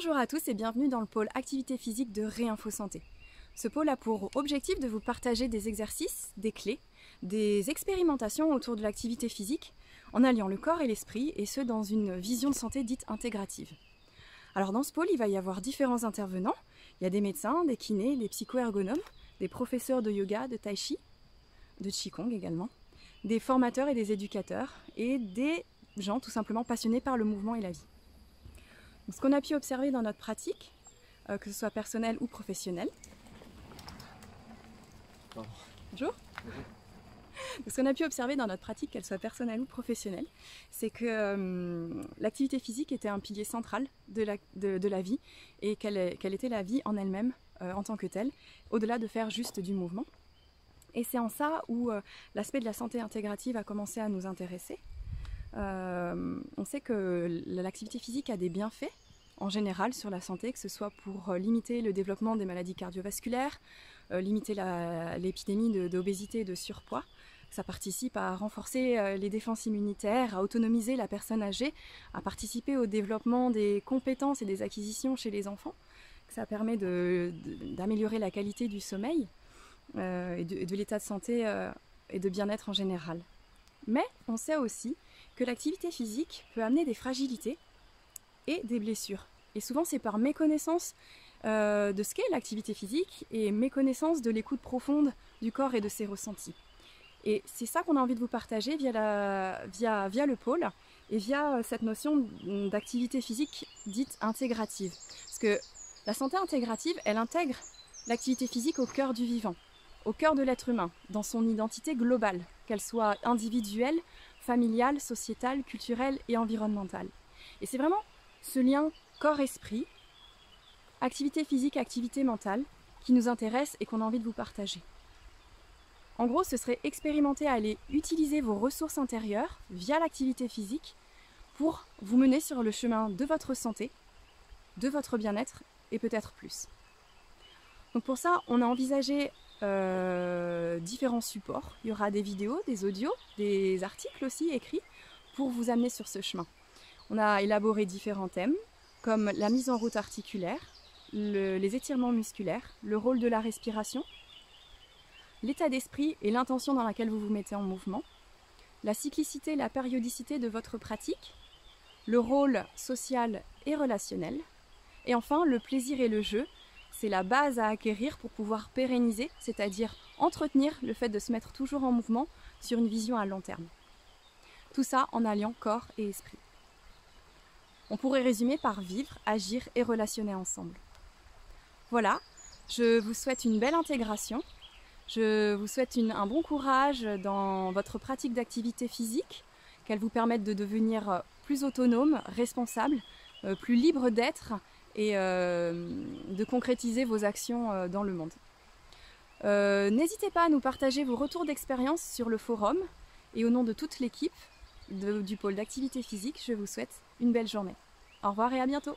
Bonjour à tous et bienvenue dans le pôle activité physique de Réinfo Santé. Ce pôle a pour objectif de vous partager des exercices, des clés, des expérimentations autour de l'activité physique en alliant le corps et l'esprit et ce dans une vision de santé dite intégrative. Alors dans ce pôle, il va y avoir différents intervenants. Il y a des médecins, des kinés, des psycho-ergonomes, des professeurs de yoga, de tai chi, de qigong également, des formateurs et des éducateurs et des gens tout simplement passionnés par le mouvement et la vie ce qu'on a pu observer dans notre pratique, euh, que ce soit personnel ou professionnel. Bonjour. Ce qu'on a pu observer dans notre pratique, qu'elle soit personnelle ou professionnelle, c'est que euh, l'activité physique était un pilier central de la, de, la vie et qu'elle était la vie en elle-même euh, en tant que telle, au-delà de faire juste du mouvement. Et c'est en ça où l'aspect de la santé intégrative a commencé à nous intéresser. On sait que l'activité physique a des bienfaits en général sur la santé, que ce soit pour euh, limiter le développement des maladies cardiovasculaires, euh, limiter l'épidémie d'obésité et de surpoids. Ça participe à renforcer les défenses immunitaires, à autonomiser la personne âgée, à participer au développement des compétences et des acquisitions chez les enfants. Ça permet d'améliorer la qualité du sommeil et de l'état de santé et de bien-être en général. Mais on sait aussi que l'activité physique peut amener des fragilités et des blessures. Et souvent c'est par méconnaissance euh, de ce qu'est l'activité physique et méconnaissance de l'écoute profonde du corps et de ses ressentis. Et c'est ça qu'on a envie de vous partager via, via le pôle et via euh, cette notion d'activité physique dite intégrative. Parce que la santé intégrative, elle intègre l'activité physique au cœur du vivant, au cœur de l'être humain, dans son identité globale, qu'elle soit individuelle familiale, sociétale, culturelle et environnementale. Et c'est vraiment ce lien corps-esprit, activité physique, activité mentale, qui nous intéresse et qu'on a envie de vous partager. En gros, ce serait expérimenter à aller utiliser vos ressources intérieures via l'activité physique pour vous mener sur le chemin de votre santé, de votre bien-être et peut-être plus. Donc pour ça, on a envisagé euh, différents supports. Il y aura des vidéos, des audios, des articles aussi écrits pour vous amener sur ce chemin. On a élaboré différents thèmes comme la mise en route articulaire, les étirements musculaires, le rôle de la respiration, l'état d'esprit et l'intention dans laquelle vous vous mettez en mouvement, la cyclicité et la périodicité de votre pratique, le rôle social et relationnel, et enfin le plaisir et le jeu c'est la base à acquérir pour pouvoir pérenniser, c'est-à-dire entretenir le fait de se mettre toujours en mouvement sur une vision à long terme. Tout ça en alliant corps et esprit. On pourrait résumer par vivre, agir et relationner ensemble. Voilà, je vous souhaite une belle intégration. Je vous souhaite un bon courage dans votre pratique d'activité physique, qu'elle vous permette de devenir plus autonome, responsable, euh, plus libre d'être et euh, de concrétiser vos actions euh, dans le monde. Euh, n'hésitez pas à nous partager vos retours d'expérience sur le forum et au nom de toute l'équipe du pôle d'activité physique, je vous souhaite une belle journée. Au revoir et à bientôt